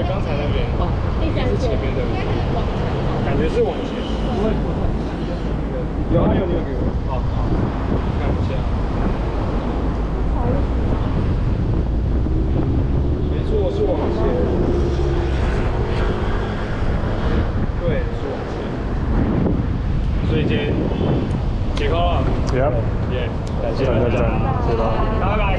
对，刚才那边哦，是前面的，感觉是往前。有啊有有我。好好，看一下。没错，是往前。对，是往前。所以今天解扣了。耶，耶，感谢大家，大家，谢谢大家，拜拜。